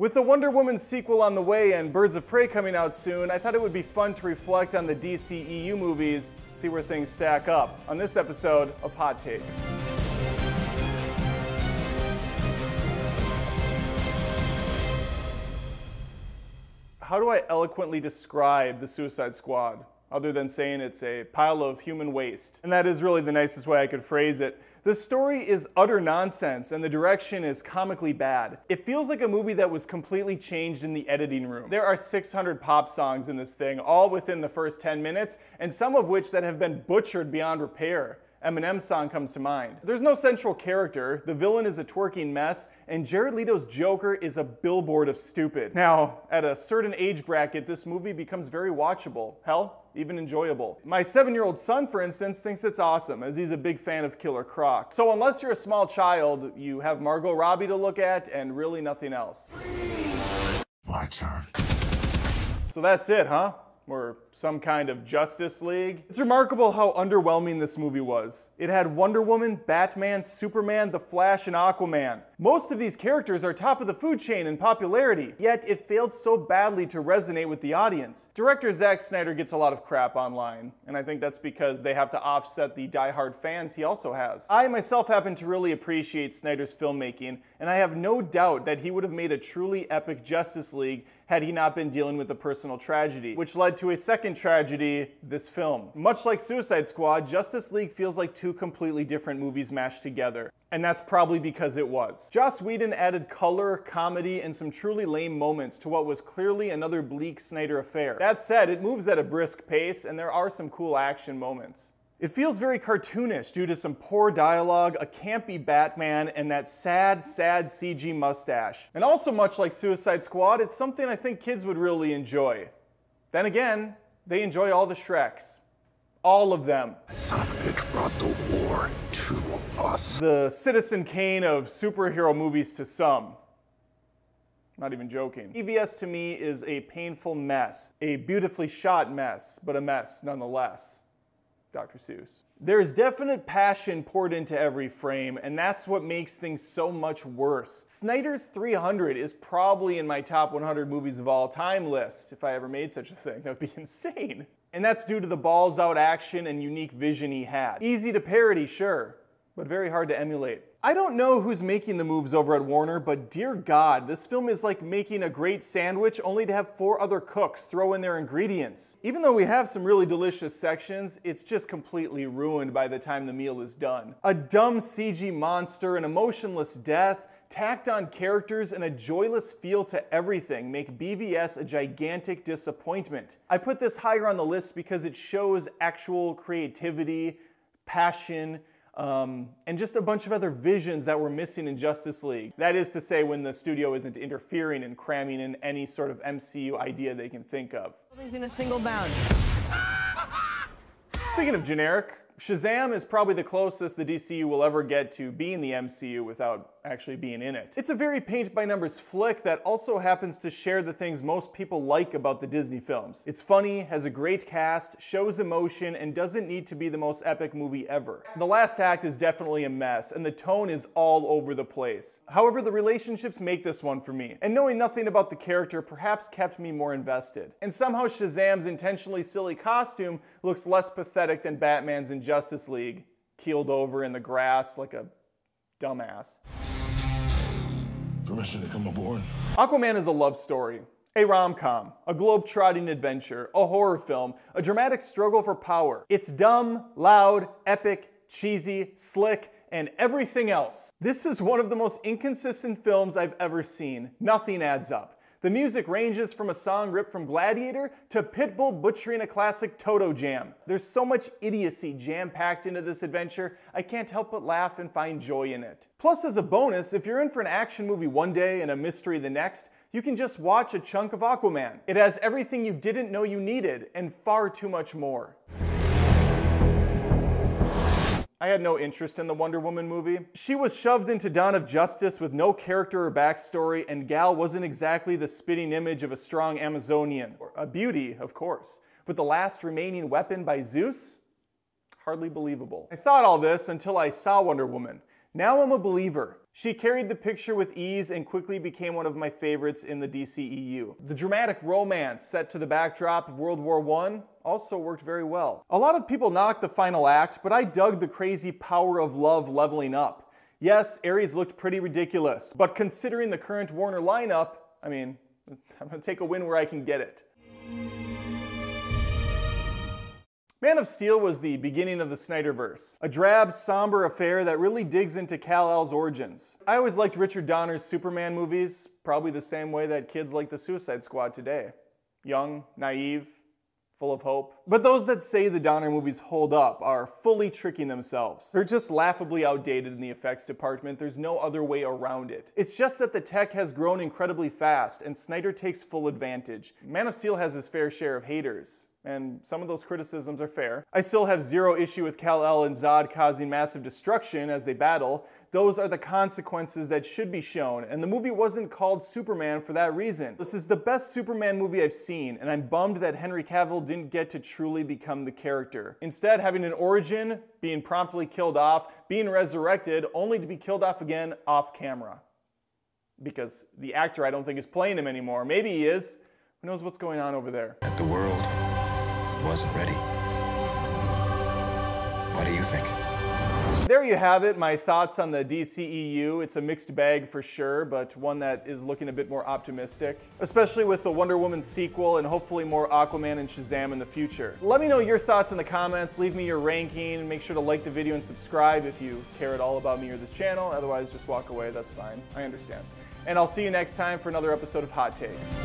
With the Wonder Woman sequel on the way and Birds of Prey coming out soon, I thought it would be fun to reflect on the DCEU movies, see where things stack up on this episode of Hot Takes. How do I eloquently describe the Suicide Squad? Other than saying it's a pile of human waste. And that is really the nicest way I could phrase it. The story is utter nonsense and the direction is comically bad. It feels like a movie that was completely changed in the editing room. There are 600 pop songs in this thing, all within the first 10 minutes, and some of which that have been butchered beyond repair. Eminem song comes to mind. There's no central character, the villain is a twerking mess, and Jared Leto's Joker is a billboard of stupid. Now, at a certain age bracket, this movie becomes very watchable. Hell, even enjoyable. My seven year old son, for instance, thinks it's awesome, as he's a big fan of Killer Croc. So, unless you're a small child, you have Margot Robbie to look at and really nothing else. My turn. So that's it, huh? Or some kind of Justice League. It's remarkable how underwhelming this movie was. It had Wonder Woman, Batman, Superman, The Flash, and Aquaman. Most of these characters are top of the food chain in popularity, yet it failed so badly to resonate with the audience. Director Zack Snyder gets a lot of crap online, and I think that's because they have to offset the die-hard fans he also has. I myself happen to really appreciate Snyder's filmmaking, and I have no doubt that he would have made a truly epic Justice League had he not been dealing with a personal tragedy, which led to a second tragedy, this film. Much like Suicide Squad, Justice League feels like two completely different movies mashed together. And that's probably because it was. Joss Whedon added color, comedy, and some truly lame moments to what was clearly another bleak Snyder affair. That said, it moves at a brisk pace, and there are some cool action moments. It feels very cartoonish due to some poor dialogue, a campy Batman, and that sad, sad CG mustache. And also much like Suicide Squad, it's something I think kids would really enjoy. Then again, they enjoy all the Shreks. All of them. bitch brought the The Citizen Kane of superhero movies to some. Not even joking. BVS to me is a painful mess. A beautifully shot mess, but a mess nonetheless. Dr. Seuss. There's definite passion poured into every frame, and that's what makes things so much worse. Snyder's 300 is probably in my top 100 movies of all time list, if I ever made such a thing. That would be insane. And that's due to the balls out action and unique vision he had. Easy to parody, sure, but very hard to emulate. I don't know who's making the moves over at Warner, but dear God, this film is like making a great sandwich only to have four other cooks throw in their ingredients. Even though we have some really delicious sections, it's just completely ruined by the time the meal is done. A dumb CG monster, an emotionless death, tacked on characters and a joyless feel to everything make BVS a gigantic disappointment. I put this higher on the list because it shows actual creativity, passion, um, and just a bunch of other visions that were missing in Justice League. That is to say, when the studio isn't interfering and cramming in any sort of MCU idea they can think of. in a single bound. Speaking of generic, Shazam is probably the closest the DCU will ever get to being the MCU without actually being in it. It's a very paint by numbers flick that also happens to share the things most people like about the Disney films. It's funny, has a great cast, shows emotion, and doesn't need to be the most epic movie ever. The last act is definitely a mess, and the tone is all over the place. However, the relationships make this one for me, and knowing nothing about the character perhaps kept me more invested. And somehow Shazam's intentionally silly costume looks less pathetic than Batman's in Justice League, keeled over in the grass like a dumbass. Permission to come aboard. Aquaman is a love story. A rom-com, a globe-trotting adventure, a horror film, a dramatic struggle for power. It's dumb, loud, epic, cheesy, slick, and everything else. This is one of the most inconsistent films I've ever seen. Nothing adds up. The music ranges from a song ripped from Gladiator to Pitbull butchering a classic Toto jam. There's so much idiocy jam-packed into this adventure, I can't help but laugh and find joy in it. Plus, as a bonus, if you're in for an action movie one day and a mystery the next, you can just watch a chunk of Aquaman. It has everything you didn't know you needed, and far too much more. I had no interest in the Wonder Woman movie. She was shoved into Dawn of Justice with no character or backstory, and Gal wasn't exactly the spitting image of a strong Amazonian. Or a beauty, of course. But the last remaining weapon by Zeus? Hardly believable. I thought all this until I saw Wonder Woman. Now I'm a believer. She carried the picture with ease and quickly became one of my favorites in the DCEU. The dramatic romance set to the backdrop of World War I also worked very well. A lot of people knocked the final act, but I dug the crazy power of love leveling up. Yes, Ares looked pretty ridiculous, but considering the current Warner lineup, I mean, I'm gonna take a win where I can get it. Man of Steel was the beginning of the Snyderverse, a drab, somber affair that really digs into Kal-El's origins. I always liked Richard Donner's Superman movies, probably the same way that kids like the Suicide Squad today. Young, naive, full of hope. But those that say the Donner movies hold up are fully tricking themselves. They're just laughably outdated in the effects department, there's no other way around it. It's just that the tech has grown incredibly fast, and Snyder takes full advantage. Man of Steel has his fair share of haters, and some of those criticisms are fair. I still have zero issue with Kal-El and Zod causing massive destruction as they battle. Those are the consequences that should be shown, and the movie wasn't called Superman for that reason. This is the best Superman movie I've seen, and I'm bummed that Henry Cavill didn't get to truly become the character. Instead, having an origin, being promptly killed off, being resurrected, only to be killed off again off camera. Because the actor I don't think is playing him anymore. Maybe he is. Who knows what's going on over there? At the world wasn't ready. What do you think? There you have it, my thoughts on the DCEU. It's a mixed bag for sure, but one that is looking a bit more optimistic, especially with the Wonder Woman sequel and hopefully more Aquaman and Shazam in the future. Let me know your thoughts in the comments, leave me your ranking, make sure to like the video and subscribe if you care at all about me or this channel. Otherwise, just walk away, that's fine. I understand. And I'll see you next time for another episode of Hot Takes.